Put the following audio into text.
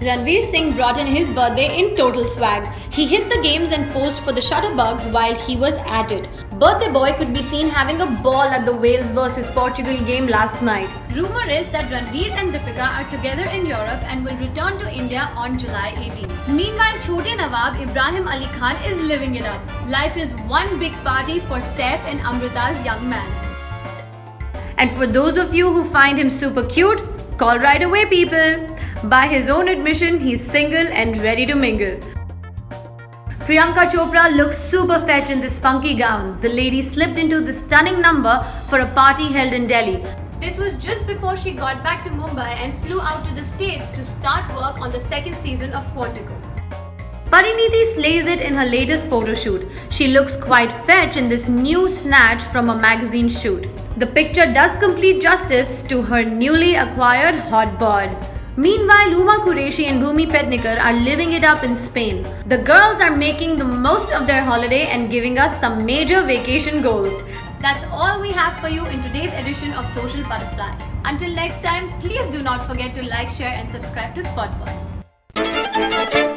Ranveer Singh brought in his birthday in total swag. He hit the games and posed for the shutterbugs while he was at it. Birthday boy could be seen having a ball at the Wales vs Portugal game last night. Rumor is that Ranveer and Deepika are together in Europe and will return to India on July 18. Meanwhile, Chote Nawab Ibrahim Ali Khan is living it up. Life is one big party for Saif and Amrita's young man. And for those of you who find him super cute, call right away people. By his own admission, he's single and ready to mingle. Priyanka Chopra looks super fetch in this funky gown. The lady slipped into this stunning number for a party held in Delhi. This was just before she got back to Mumbai and flew out to the States to start work on the second season of Quantico. Parineeti slays it in her latest photo shoot. She looks quite fetch in this new snatch from a magazine shoot. The picture does complete justice to her newly acquired hot bod. Meanwhile, Huma Qureshi and Bhumi Pednekar are living it up in Spain. The girls are making the most of their holiday and giving us some major vacation goals. That's all we have for you in today's edition of Social Butterfly. Until next time, please do not forget to like, share and subscribe to Spotboy.